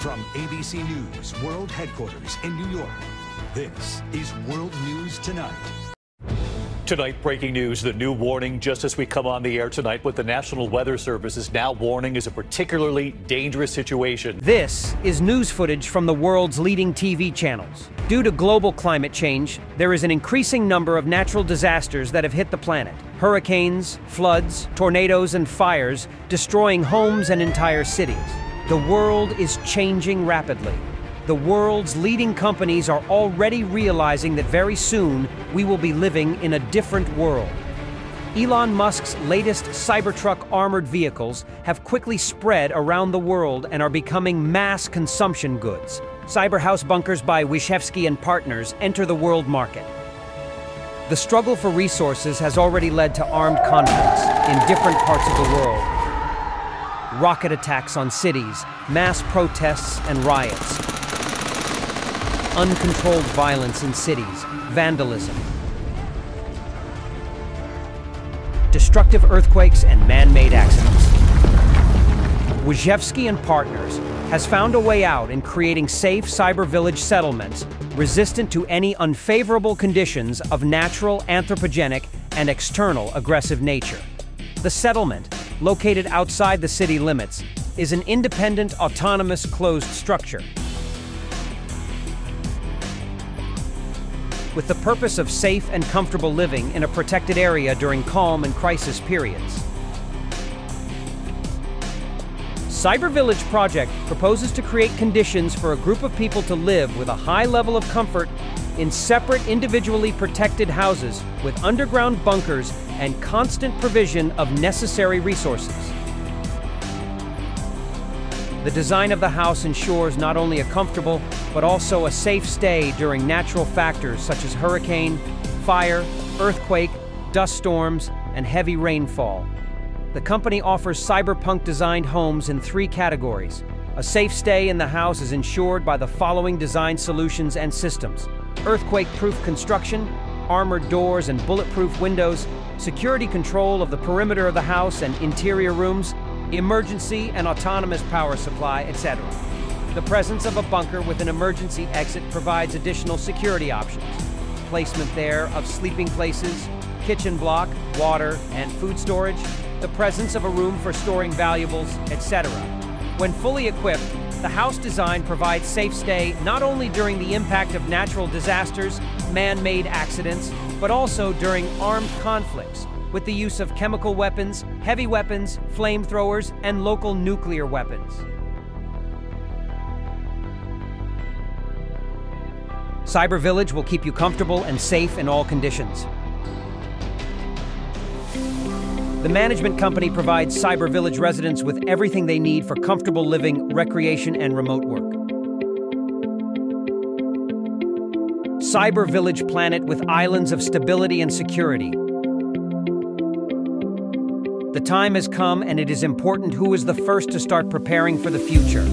From ABC News World Headquarters in New York, this is World News Tonight. Tonight, breaking news, the new warning just as we come on the air tonight, what the National Weather Service is now warning is a particularly dangerous situation. This is news footage from the world's leading TV channels. Due to global climate change, there is an increasing number of natural disasters that have hit the planet. Hurricanes, floods, tornadoes, and fires destroying homes and entire cities. The world is changing rapidly the world's leading companies are already realizing that very soon we will be living in a different world. Elon Musk's latest Cybertruck armored vehicles have quickly spread around the world and are becoming mass consumption goods. Cyberhouse bunkers by Wizhevsky and Partners enter the world market. The struggle for resources has already led to armed conflicts in different parts of the world. Rocket attacks on cities, mass protests and riots, uncontrolled violence in cities, vandalism, destructive earthquakes, and man-made accidents. Wizhevsky and Partners has found a way out in creating safe cyber village settlements resistant to any unfavorable conditions of natural, anthropogenic, and external aggressive nature. The settlement, located outside the city limits, is an independent, autonomous, closed structure with the purpose of safe and comfortable living in a protected area during calm and crisis periods. Cyber Village project proposes to create conditions for a group of people to live with a high level of comfort in separate individually protected houses with underground bunkers and constant provision of necessary resources. The design of the house ensures not only a comfortable, but also a safe stay during natural factors such as hurricane, fire, earthquake, dust storms, and heavy rainfall. The company offers cyberpunk-designed homes in three categories. A safe stay in the house is ensured by the following design solutions and systems. Earthquake-proof construction, armored doors and bulletproof windows, security control of the perimeter of the house and interior rooms, emergency and autonomous power supply, etc. The presence of a bunker with an emergency exit provides additional security options. Placement there of sleeping places, kitchen block, water, and food storage, the presence of a room for storing valuables, etc. When fully equipped, the house design provides safe stay not only during the impact of natural disasters, man-made accidents, but also during armed conflicts, with the use of chemical weapons, heavy weapons, flamethrowers, and local nuclear weapons. Cyber Village will keep you comfortable and safe in all conditions. The management company provides Cyber Village residents with everything they need for comfortable living, recreation, and remote work. Cyber Village planet with islands of stability and security, the time has come and it is important who is the first to start preparing for the future.